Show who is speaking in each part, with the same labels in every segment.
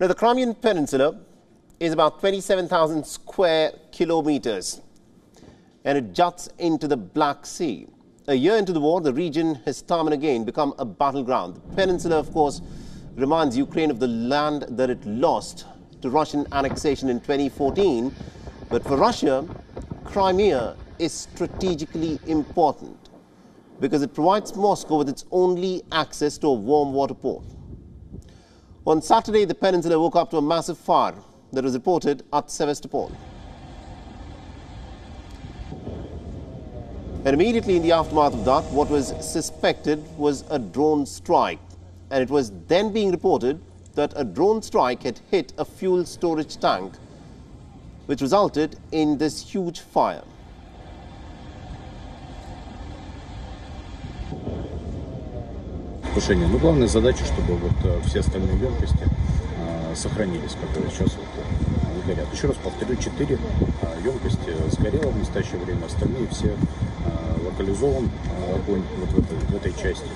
Speaker 1: Now, the Crimean Peninsula is about 27,000 square kilometers and it juts into the Black Sea. A year into the war, the region has time and again become a battleground. The peninsula, of course, reminds Ukraine of the land that it lost to Russian annexation in 2014. But for Russia, Crimea is strategically important because it provides Moscow with its only access to a warm water port. On Saturday, the peninsula woke up to a massive fire that was reported at Sevastopol. And immediately in the aftermath of that, what was suspected was a drone strike. And it was then being reported that a drone strike had hit a fuel storage tank, which resulted in this huge fire.
Speaker 2: Тушения. Но главная задача, чтобы вот э, все остальные емкости э, сохранились, которые сейчас вот э, горят. Еще раз повторю, четыре емкости сгорело в настоящее время, остальные все локализован огонь вот в этой, в этой части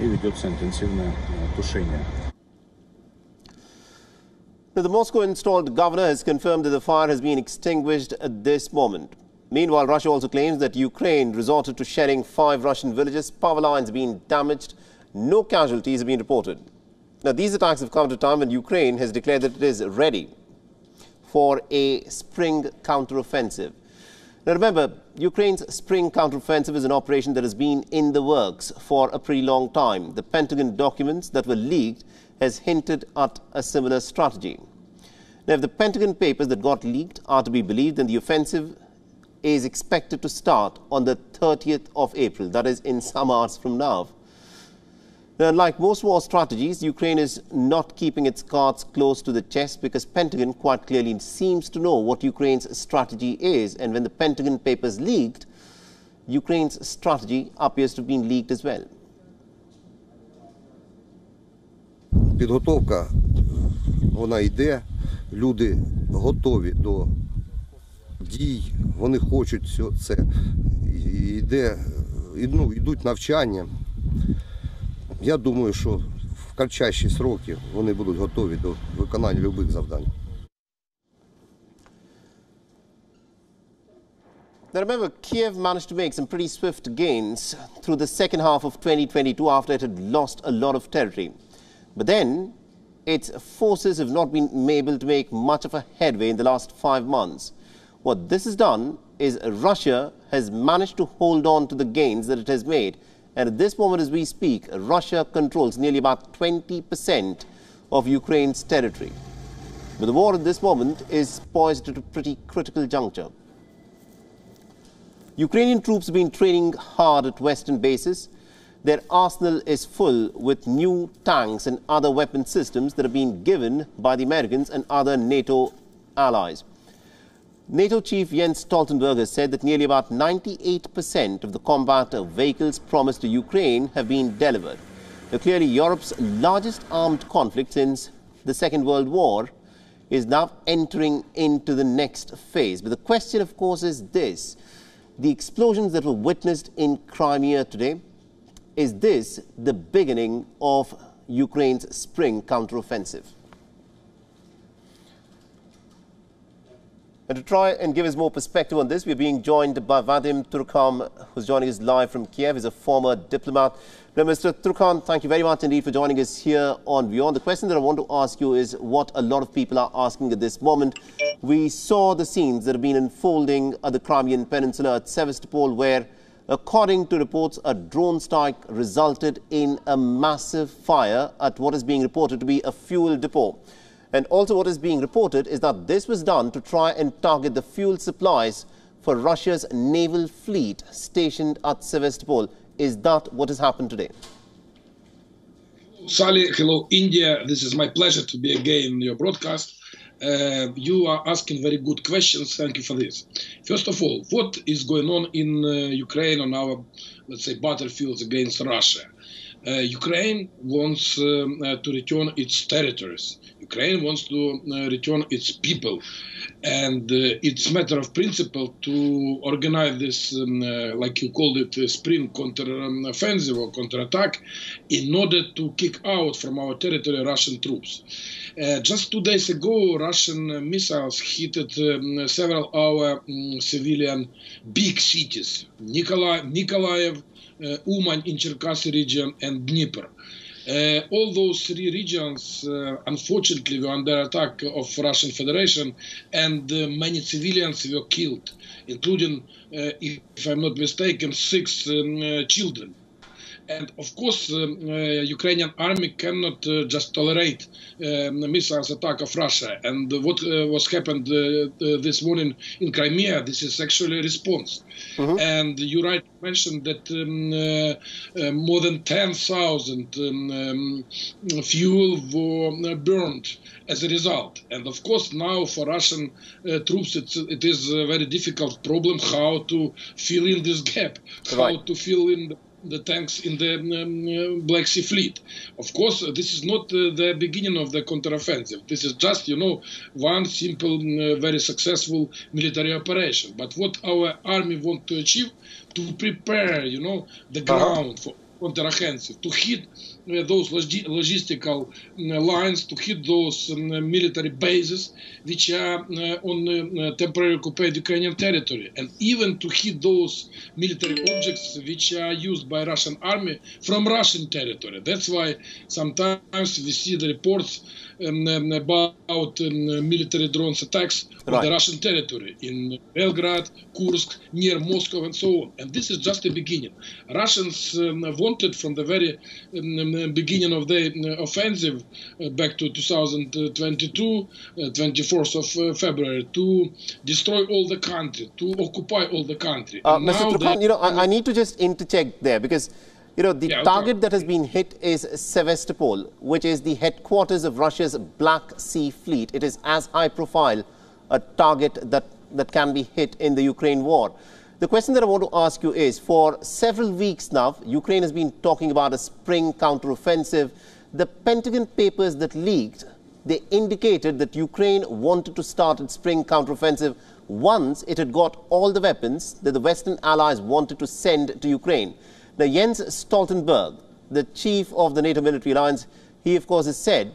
Speaker 2: и ведется интенсивное тушение.
Speaker 1: The Moscow installed governor has confirmed that the fire has been extinguished at this moment. Meanwhile, Russia also claims that Ukraine resorted to shelling five Russian villages. Power lines been damaged no casualties have been reported. Now, these attacks have come at a time when Ukraine has declared that it is ready for a spring counteroffensive. Now, remember, Ukraine's spring counteroffensive is an operation that has been in the works for a pretty long time. The Pentagon documents that were leaked has hinted at a similar strategy. Now, if the Pentagon papers that got leaked are to be believed, then the offensive is expected to start on the 30th of April, that is in some hours from now. Now, like most war strategies, Ukraine is not keeping its cards close to the chest because Pentagon quite clearly seems to know what Ukraine's strategy is. And when the Pentagon papers leaked, Ukraine's strategy appears to have been leaked as well.
Speaker 3: Підготовка вона йде, люди готові до дій, вони хочуть все це. Йде, ну, йдуть навчання. Я думаю, що в кратчайші сроки вони будуть готові до виконання будь-яких завдань.
Speaker 1: Now remember, Kiev managed to make some pretty swift gains through the second half of 2022 after it had lost a lot of territory. But then, its forces have not been able to make much of a headway in the last five months. What this has done is Russia has managed to hold on to the gains that it has made and at this moment as we speak, Russia controls nearly about 20% of Ukraine's territory. But the war at this moment is poised at a pretty critical juncture. Ukrainian troops have been training hard at Western bases. Their arsenal is full with new tanks and other weapon systems that have been given by the Americans and other NATO allies. NATO chief Jens Stoltenberg has said that nearly about 98% of the combat vehicles promised to Ukraine have been delivered. Now, clearly, Europe's largest armed conflict since the Second World War is now entering into the next phase. But the question, of course, is this. The explosions that were witnessed in Crimea today, is this the beginning of Ukraine's spring counteroffensive? And to try and give us more perspective on this, we're being joined by Vadim Turkhan, who's joining us live from Kiev. He's a former diplomat. Now, Mr. Turkhan, thank you very much indeed for joining us here on WION. The question that I want to ask you is what a lot of people are asking at this moment. We saw the scenes that have been unfolding at the Crimean Peninsula at Sevastopol, where, according to reports, a drone strike resulted in a massive fire at what is being reported to be a fuel depot. And also what is being reported is that this was done to try and target the fuel supplies for Russia's naval fleet stationed at Sevastopol. Is that what has happened today?
Speaker 4: Sally, hello India. This is my pleasure to be again in your broadcast. Uh, you are asking very good questions. Thank you for this. First of all, what is going on in uh, Ukraine on our, let's say, battlefields against Russia? Uh, Ukraine wants um, uh, to return its territories. Ukraine wants to uh, return its people. And it's a matter of principle to organize this, um, like you called it, spring counter-offensive or counter-attack, in order to kick out from our territory Russian troops. Uh, just two days ago, Russian missiles hit um, several our um, civilian big cities: Nikolai, Nikolaev, uh, Uman in Cherkasy region, and Dnieper. Uh, all those three regions, uh, unfortunately, were under attack of Russian Federation, and uh, many civilians were killed, including, uh, if I'm not mistaken, six um, uh, children. And of course, um, uh, Ukrainian army cannot uh, just tolerate um, missiles attack of Russia. And what uh, was happened this morning in Crimea, this is actually a response. Mm-hmm. And you right mentioned that um, more than 10,000 um, um, fuel were burned as a result. And of course, now for Russian uh, troops, it's, it is a very difficult problem how to fill in this gap, how right. to fill in the tanks in the um, uh, Black Sea Fleet. Of course, uh, this is not uh, the beginning of the counteroffensive. This is just, you know, one simple, uh, very successful military operation. But what our army want to achieve, to prepare, you know, the uh-huh. ground for counteroffensive, to hit those log- logistical lines, to hit those military bases which are on temporary occupied Ukrainian territory, and even to hit those military objects which are used by Russian army from Russian territory. That's why sometimes we see the reports um, about um, military drones attacks right. on the Russian territory in Belgorod, Kursk, near Moscow, and so on. And this is just the beginning. Russians um, wanted from the very beginning of the uh, offensive uh, back to 2022, uh, 24th of uh, February, to destroy all the country, to occupy all the country.
Speaker 1: Uh, Mr. Turkhan, you know, I, I need to just interject there because you know, the yeah, target that has been hit is Sevastopol, which is the headquarters of Russia's Black Sea Fleet. It is as high profile a target that, that can be hit in the Ukraine war. The question that I want to ask you is, for several weeks now, Ukraine has been talking about a spring counteroffensive. The Pentagon papers that leaked, they indicated that Ukraine wanted to start its spring counteroffensive once it had got all the weapons that the Western allies wanted to send to Ukraine. Now, Jens Stoltenberg, the chief of the NATO military alliance, he of course has said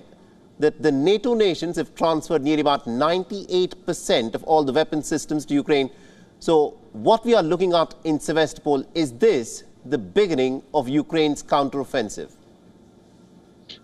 Speaker 1: that the NATO nations have transferred nearly about 98% of all the weapon systems to Ukraine. So what we are looking at in Sevastopol, is this the beginning of Ukraine's counteroffensive?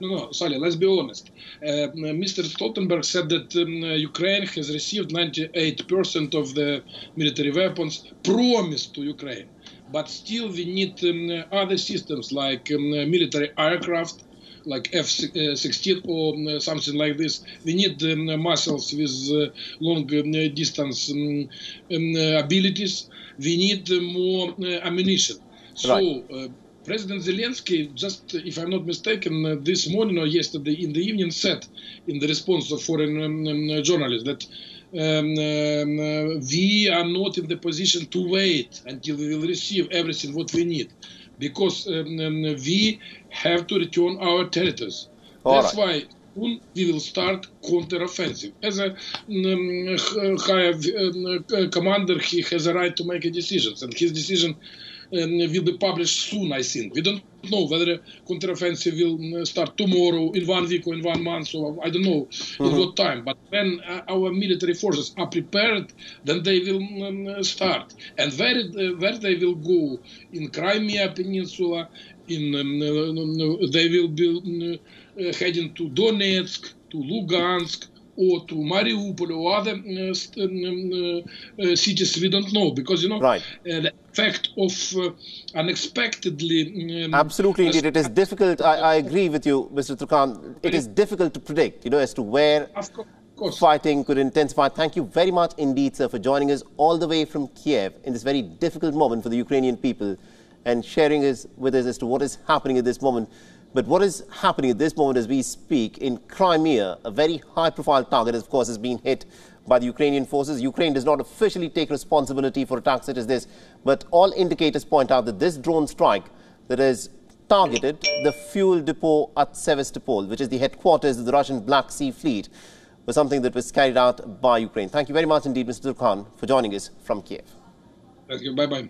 Speaker 4: No, no, sorry, let's be honest. Uh, Mr. Stoltenberg said that um, Ukraine has received 98% of the military weapons promised to Ukraine but still we need um, other systems like um, military aircraft like F-16 or um, something like this. We need um, muscles with uh, long um, distance um, abilities. We need uh, more uh, ammunition. So. Right. Uh, President Zelensky, just if I'm not mistaken, uh, this morning or yesterday in the evening said in the response of foreign um, journalists that um, um, we are not in the position to wait until we will receive everything what we need, because um, we have to return our territories. All That's right. why soon we will start counter-offensive. As a um, high uh, commander, he has a right to make a decision, and his decision um, will be published soon, I think. We don't know whether the counteroffensive will start tomorrow, in one week, or in one month, or I don't know mm-hmm. in what time. But when uh, our military forces are prepared, then they will um, start. And where, uh, where they will go, in Crimea Peninsula, in um, they will be uh, heading to Donetsk, to Lugansk, or to Mariupol or other cities we don't know because you know right. uh, the effect of uh, unexpectedly
Speaker 1: um, absolutely indeed. It is difficult. I, I, agree with you Mr. Turkhan it is difficult to predict you know as to where fighting could intensify. Thank you very much indeed sir for joining us all the way from Kiev in this very difficult moment for the Ukrainian people and sharing us with us as to what is happening at this moment but what is happening at this moment as we speak in Crimea, a very high-profile target, of course, is being hit by the Ukrainian forces. Ukraine does not officially take responsibility for attacks such as this, but all indicators point out that this drone strike that has targeted the fuel depot at Sevastopol, which is the headquarters of the Russian Black Sea Fleet, was something that was carried out by Ukraine. Thank you very much indeed, Mr. Turkhan, for joining us from Kiev.
Speaker 4: Thank you. Bye-bye.